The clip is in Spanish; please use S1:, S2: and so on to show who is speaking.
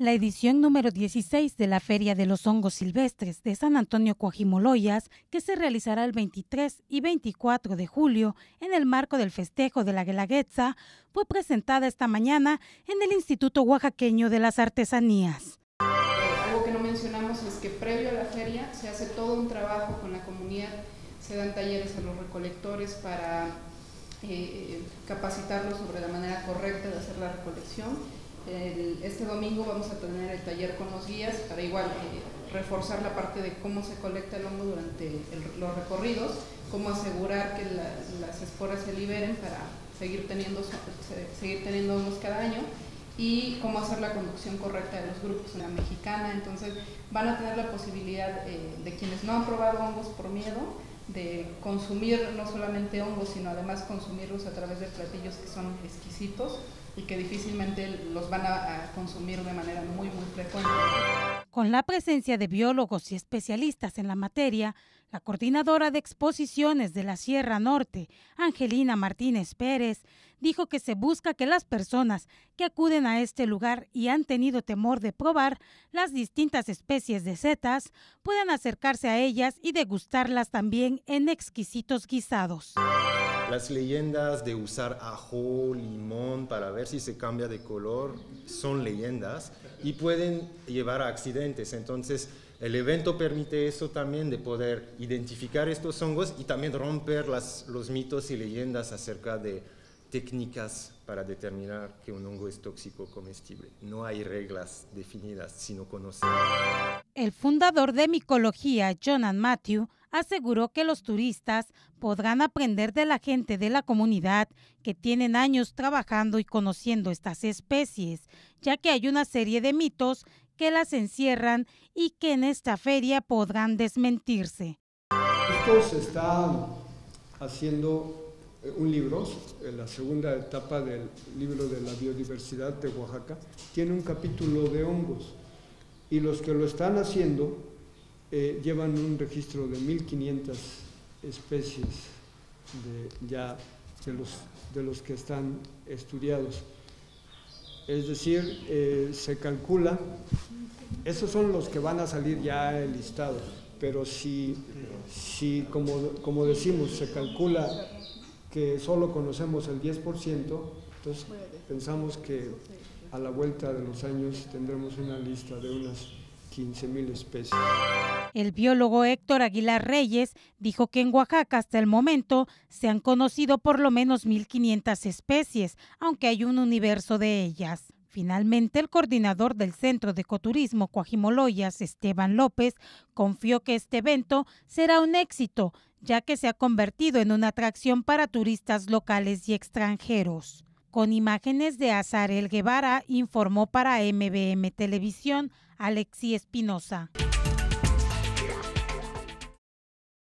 S1: La edición número 16 de la Feria de los Hongos Silvestres de San Antonio Coajimoloyas, que se realizará el 23 y 24 de julio en el marco del festejo de la Guelaguetza, fue presentada esta mañana en el Instituto Oaxaqueño de las Artesanías.
S2: Algo que no mencionamos es que previo a la feria se hace todo un trabajo con la comunidad, se dan talleres a los recolectores para eh, capacitarlos sobre la manera correcta de hacer la recolección este domingo vamos a tener el taller con los guías para igual eh, reforzar la parte de cómo se colecta el hongo durante los recorridos, cómo asegurar que las esporas se liberen para seguir teniendo, seguir teniendo hongos cada año y cómo hacer la conducción correcta de los grupos en la mexicana. Entonces van a tener la posibilidad eh, de quienes no han probado hongos por miedo, de consumir no solamente hongos, sino además consumirlos a través de platillos que son exquisitos y que difícilmente los van a, consumir de manera muy, muy frecuente.
S1: Con la presencia de biólogos y especialistas en la materia, la coordinadora de exposiciones de la Sierra Norte, Angelina Martínez Pérez, dijo que se busca que las personas que acuden a este lugar y han tenido temor de probar las distintas especies de setas puedan acercarse a ellas y degustarlas también en exquisitos guisados.
S3: Las leyendas de usar ajo, limón para ver si se cambia de color son leyendas y pueden llevar a accidentes. Entonces, el evento permite eso también de poder identificar estos hongos y también romper las, los mitos y leyendas acerca de técnicas para determinar que un hongo es tóxico comestible. No hay reglas definidas, sino conocer.
S1: El fundador de micología, Jonan Matthew, aseguró que los turistas podrán aprender de la gente de la comunidad que tienen años trabajando y conociendo estas especies, ya que hay una serie de mitos que las encierran y que en esta feria podrán desmentirse.
S4: Esto se está haciendo un libro, en la segunda etapa del libro de la biodiversidad de Oaxaca, tiene un capítulo de hongos y los que lo están haciendo eh, llevan un registro de 1.500 especies de, ya de los, de los que están estudiados. Es decir, eh, se calcula, esos son los que van a salir ya el listado, pero si, si como, como decimos, se calcula que solo conocemos el 10%, entonces pensamos que a la vuelta de los años tendremos una lista de unas 15.000 especies.
S1: El biólogo Héctor Aguilar Reyes dijo que en Oaxaca hasta el momento se han conocido por lo menos 1.500 especies, aunque hay un universo de ellas. Finalmente, el coordinador del Centro de Ecoturismo Coajimoloyas, Esteban López, confió que este evento será un éxito, ya que se ha convertido en una atracción para turistas locales y extranjeros. Con imágenes de Azar El Guevara, informó para MBM Televisión Alexi Espinosa.